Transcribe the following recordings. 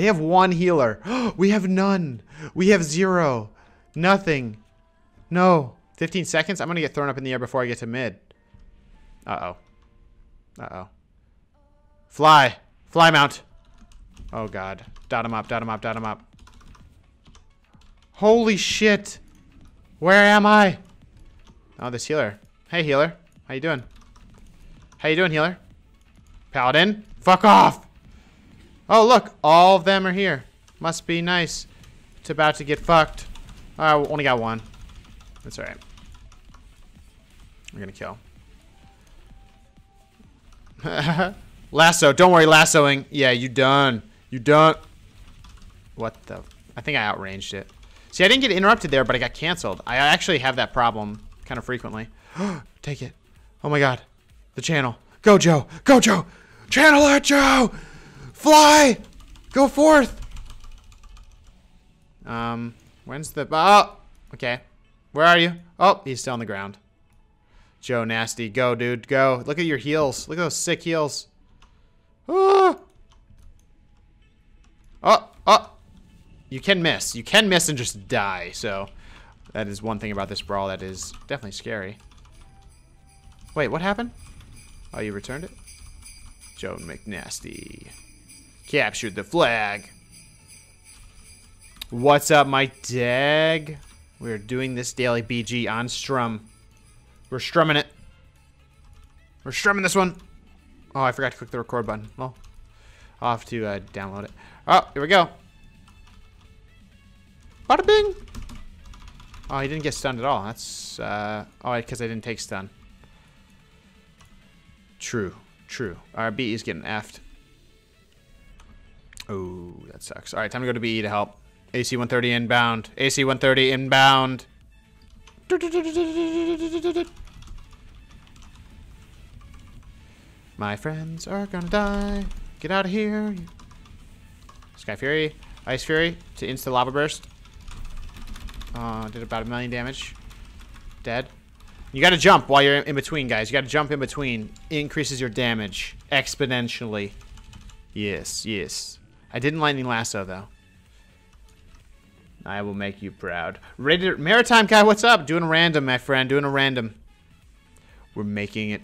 They have one healer. we have none. We have zero. Nothing. No. 15 seconds? I'm going to get thrown up in the air before I get to mid. Uh-oh. Uh-oh. Fly. Fly mount. Oh, God. Dot him up, dot him up, dot him up. Holy shit. Where am I? Oh, this healer. Hey, healer. How you doing? How you doing, healer? Paladin? Fuck off! Oh, look. All of them are here. Must be nice. It's about to get fucked. Oh, I only got one. That's alright. We're gonna kill. Lasso. Don't worry, lassoing. Yeah, you done. You done. What the? I think I outranged it. See, I didn't get interrupted there, but I got canceled. I actually have that problem kind of frequently. Take it. Oh my god. The channel. Go, Joe. Go, Joe. Channel it, Joe. Fly. Go forth. Um, when's the... Oh, okay. Where are you? Oh, he's still on the ground. Joe Nasty. Go, dude. Go. Look at your heels. Look at those sick heels. Oh. Oh, oh. You can miss. You can miss and just die, so... That is one thing about this brawl that is definitely scary. Wait, what happened? Oh, you returned it? Joe McNasty. Captured the flag. What's up, my dag? We're doing this daily BG on Strum. We're strumming it. We're strumming this one. Oh, I forgot to click the record button. Well, I'll have to uh, download it. Oh, here we go. Bada bing. Oh, he didn't get stunned at all. That's, uh, oh, because I didn't take stun. True, true. Our BE is getting effed. Oh, that sucks. All right, time to go to BE to help. AC 130 inbound. AC 130 inbound. My friends are gonna die. Get out of here. Sky Fury, Ice Fury to insta lava burst. Uh, did about a million damage. Dead. You gotta jump while you're in between, guys. You gotta jump in between. It increases your damage exponentially. Yes, yes. I didn't lightning lasso, though. I will make you proud. Maritime guy, what's up? Doing a random, my friend. Doing a random. We're making it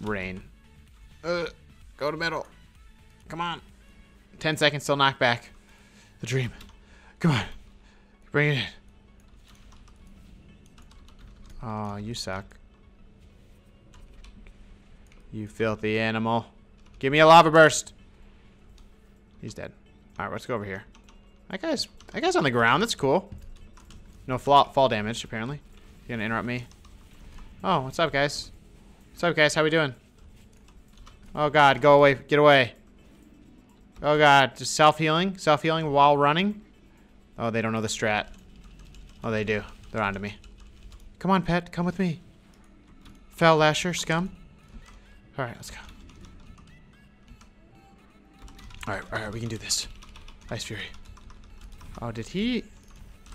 rain. Uh, go to middle. Come on. Ten seconds till knockback. The dream. Come on. Bring it in. Oh, you suck. You filthy animal. Give me a lava burst. He's dead. Alright, let's go over here. That guy's that guy's on the ground. That's cool. No fall, fall damage, apparently. You gonna interrupt me? Oh, what's up, guys? What's up, guys? How we doing? Oh, God. Go away. Get away. Oh, God. Just self-healing? Self-healing while running? Oh, they don't know the strat. Oh, they do. They're onto me. Come on, pet. Come with me. Fell lasher, scum. Alright, let's go. Alright, alright, we can do this. Ice Fury. Oh, did he?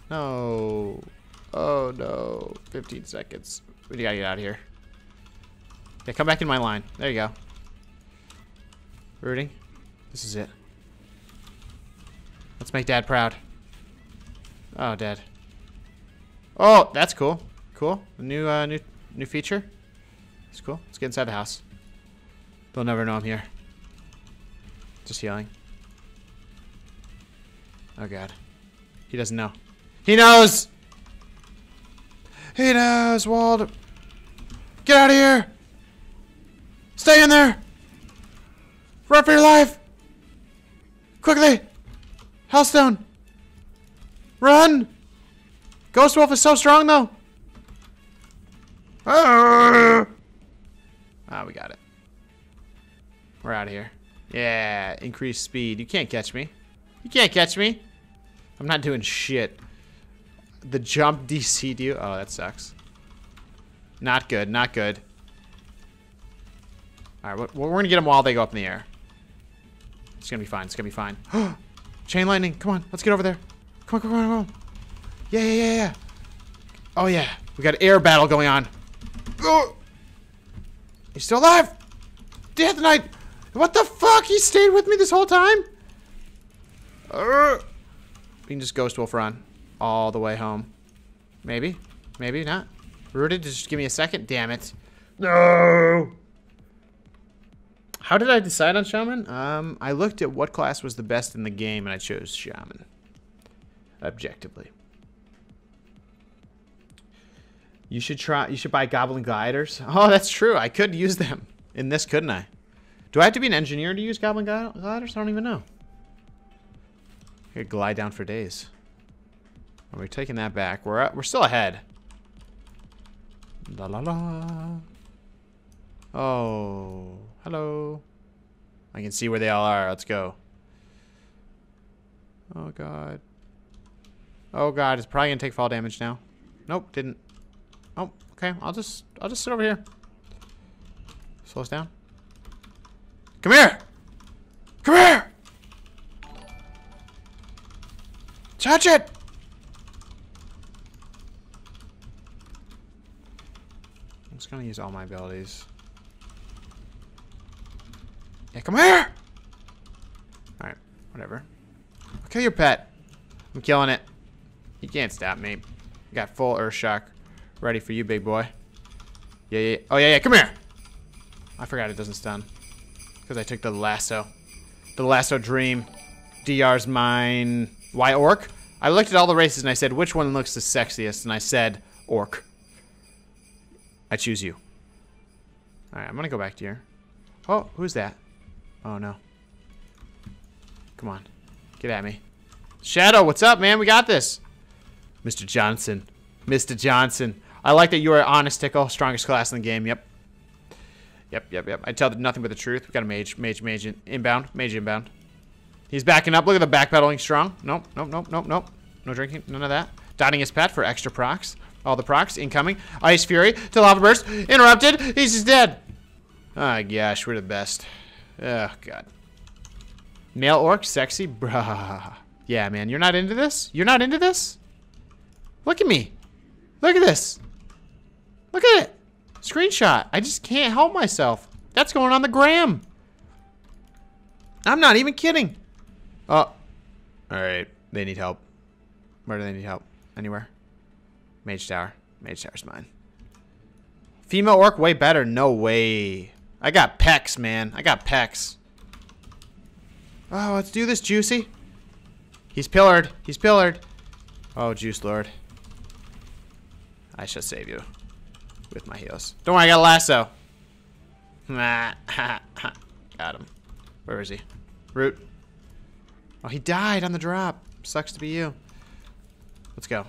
No. Oh, no. 15 seconds. We gotta get out of here. Yeah, come back in my line. There you go. Rooting. This is it. Let's make Dad proud. Oh, Dad. Oh, that's cool. Cool. A new, uh, new, new feature. It's cool. Let's get inside the house. They'll never know I'm here. Just healing. Oh god. He doesn't know. He knows! He knows, Wald. Get out of here! Stay in there! Run for your life! Quickly! Healthstone! Run! Ghost Wolf is so strong, though! Ah, we got it. We're out of here. Yeah, increase speed. You can't catch me. You can't catch me. I'm not doing shit. The jump DC'd you. Oh, that sucks. Not good, not good. Alright, we're gonna get them while they go up in the air. It's gonna be fine, it's gonna be fine. Chain lightning, come on, let's get over there. Come on, come on, come on. Yeah, yeah, yeah, yeah. Oh yeah, we got air battle going on. Oh! He's still alive! Death Knight! What the fuck? He stayed with me this whole time? Uh, we can just Ghost Wolf run all the way home. Maybe. Maybe not. Rooted, just give me a second. Damn it. No! How did I decide on Shaman? Um, I looked at what class was the best in the game, and I chose Shaman. Objectively. You should try. You should buy Goblin Gliders. Oh, that's true. I could use them in this, couldn't I? Do I have to be an engineer to use Goblin Gliders? I don't even know. Could glide down for days. Are we taking that back? We're we're still ahead. La la la. Oh, hello. I can see where they all are. Let's go. Oh god. Oh god, it's probably gonna take fall damage now. Nope, didn't. Oh, okay. I'll just I'll just sit over here. Slow us down. Come here! Come here! Touch it! I'm just gonna use all my abilities. Yeah, come here! Alright, whatever. I'll kill your pet. I'm killing it. You can't stop me. I got full Earth Shock ready for you, big boy. Yeah, yeah. Oh, yeah, yeah. Come here. I forgot it doesn't stun. Because I took the lasso. The lasso dream. DR's mine. Why orc? I looked at all the races and I said, which one looks the sexiest? And I said, orc. I choose you. Alright, I'm gonna go back to here. Oh, who's that? Oh, no. Come on. Get at me. Shadow, what's up, man? We got this. Mr. Johnson. Mr. Johnson. I like that you are honest, Tiqqle. Strongest class in the game. Yep. Yep, yep, yep. I tell nothing but the truth. We got a mage, mage, mage inbound. Mage inbound. He's backing up. Look at the backpedaling strong. Nope, nope, nope, nope, nope. No drinking. None of that. Dotting his pet for extra procs. All the procs incoming. Ice Fury to Lava Burst. Interrupted. He's just dead. Oh, gosh. We're the best. Oh, God. Male orc, sexy. Bruh. Yeah, man. You're not into this? You're not into this? Look at me. Look at this. Look at it. Screenshot. I just can't help myself. That's going on the gram. I'm not even kidding. Oh. Alright. They need help. Where do they need help? Anywhere? Mage Tower. Mage Tower's mine. Female orc way better. No way. I got pecs, man. I got pecs. Oh, let's do this, Juicy. He's pillared. He's pillared. Oh, Juice Lord. I shall save you with my heals. Don't worry, I got a lasso. got him. Where is he? Root. Oh, he died on the drop. Sucks to be you. Let's go.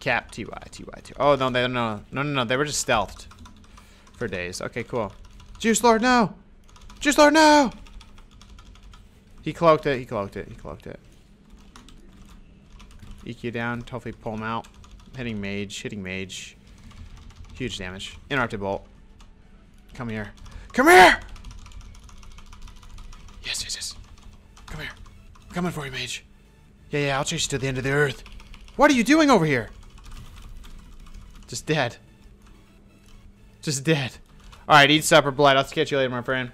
Cap, TY, TY, TY. Oh, no, they don't know. No, no, no. They were just stealthed for days. Okay, cool. Juice Lord, no! Juice Lord, no! He cloaked it. He cloaked it. He cloaked it. EQ down. Hopefully pull him out. Hitting mage. Hitting mage. Huge damage. Interrupted bolt. Come here. Come here! Coming for you, mage. Yeah, yeah, I'll chase you to the end of the earth. What are you doing over here? Just dead. Just dead. Alright, eat supper, blood. I'll catch you later, my friend.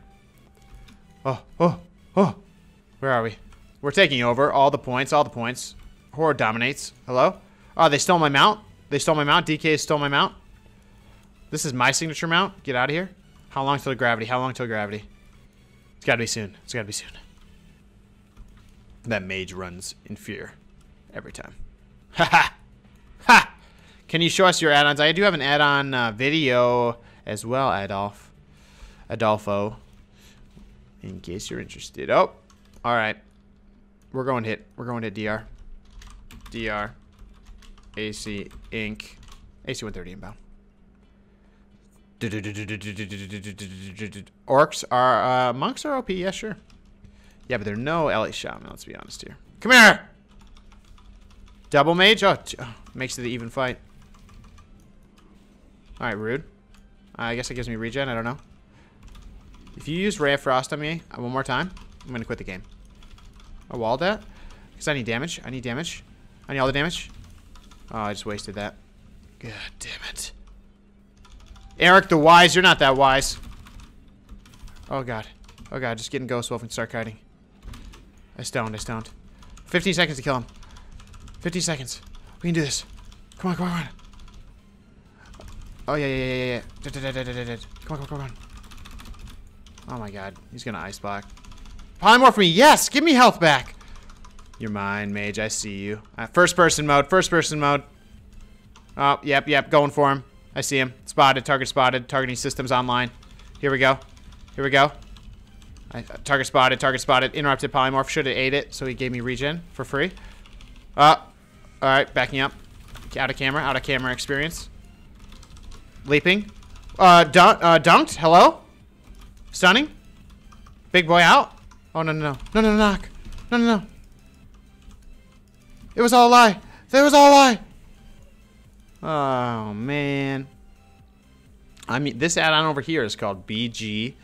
Oh, oh, oh. Where are we? We're taking over. All the points, all the points. Horde dominates. Hello? Oh, they stole my mount? They stole my mount? DK stole my mount? This is my signature mount? Get out of here. How long till gravity? How long till gravity? It's gotta be soon. It's gotta be soon. That mage runs in fear. Every time. Ha ha! Ha! Can you show us your add-ons? I do have an add-on uh, video as well, Adolf. Adolfo. In case you're interested. Oh! Alright. We're going hit. We're going to DR. DR. AC Inc. AC 130 inbound. Orcs are, uh, monks are OP, yeah, sure. Yeah, but there are no LA Shaman, let's be honest here. Come here! Double mage? Oh, oh makes it an even fight. Alright, rude. Uh, I guess it gives me regen, I don't know. If you use Ray of Frost on me uh, one more time, I'm gonna quit the game. A wall that? Because I need damage. I need damage. I need all the damage. Oh, I just wasted that. God damn it. Eric the Wise, you're not that wise. Oh god. Oh god, just getting Ghost Wolf and start kiting. I stoned, I stoned. 15 seconds to kill him. 15 seconds. We can do this. Come on, come on, come on. Oh, yeah, yeah, yeah, yeah, yeah. Come on, come on, come on. Oh my god. He's gonna ice block. Polymorph me. Yes! Give me health back. You're mine, mage. I see you. Uh, first person mode. First person mode. Oh, yep, yep. Going for him. I see him. Spotted. Target spotted. Targeting systems online. Here we go. Here we go. I, target spotted. Target spotted. Interrupted polymorph. Should have ate it, so he gave me regen for free. Uh, Alright, backing up. Out of camera. Out of camera experience. Leaping. Uh, dun uh, dunked. Hello? Stunning. Big boy out. Oh, no, no, no. No, no, no, knock. No, no, no. It was all a lie. It was all a lie. Oh, man. I mean, this add-on over here is called BG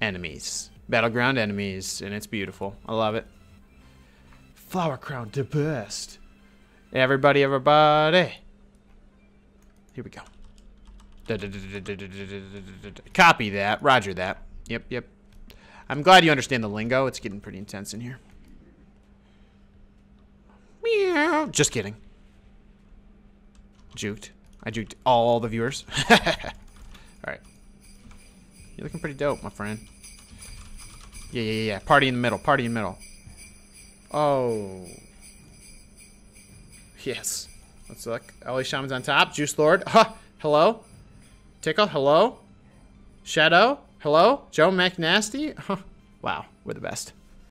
Enemies. Battleground Enemies, and it's beautiful. I love it. Flower Crown, the best. Everybody, everybody. Here we go. Copy that. Roger that. Yep, yep. I'm glad you understand the lingo. It's getting pretty intense in here. Meow. Just kidding. Juked. I juked all the viewers. Alright. You're looking pretty dope, my friend. Yeah, yeah, yeah. Party in the middle. Party in the middle. Oh. Yes. Let's look. Ele Shaman's on top. Juice Lord. Huh. Hello? Tiqqle, hello? Shadow, hello? Joe McNasty? Huh. Wow, we're the best.